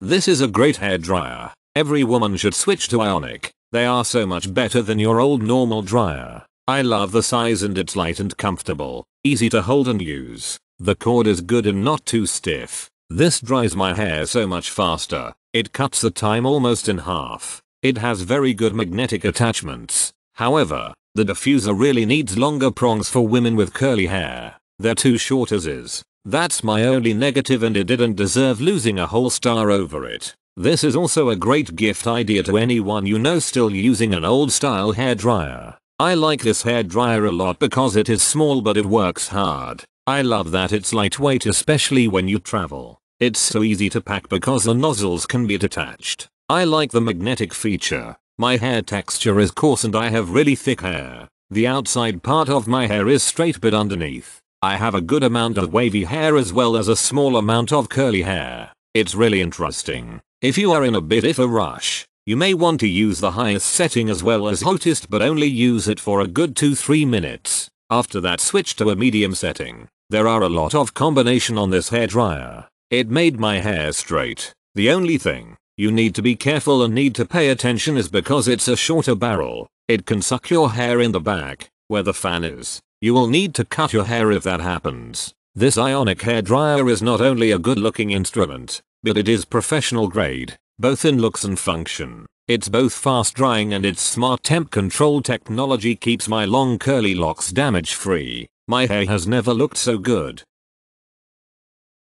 This is a great hair dryer. Every woman should switch to Ionic. They are so much better than your old normal dryer. I love the size and it's light and comfortable, easy to hold and use. The cord is good and not too stiff. This dries my hair so much faster. It cuts the time almost in half. It has very good magnetic attachments. However, the diffuser really needs longer prongs for women with curly hair. They're too short as is. That's my only negative and it didn't deserve losing a whole star over it. This is also a great gift idea to anyone you know still using an old style hair dryer. I like this hair dryer a lot because it is small but it works hard. I love that it's lightweight especially when you travel. It's so easy to pack because the nozzles can be detached. I like the magnetic feature. My hair texture is coarse and I have really thick hair. The outside part of my hair is straight but underneath. I have a good amount of wavy hair as well as a small amount of curly hair. It's really interesting. If you are in a bit of a rush, you may want to use the highest setting as well as hottest but only use it for a good 2-3 minutes. After that switch to a medium setting. There are a lot of combination on this hair dryer. It made my hair straight. The only thing you need to be careful and need to pay attention is because it's a shorter barrel. It can suck your hair in the back, where the fan is. You will need to cut your hair if that happens. This ionic hair dryer is not only a good looking instrument, but it is professional grade both in looks and function. It's both fast drying and its smart temp control technology keeps my long curly locks damage free. My hair has never looked so good.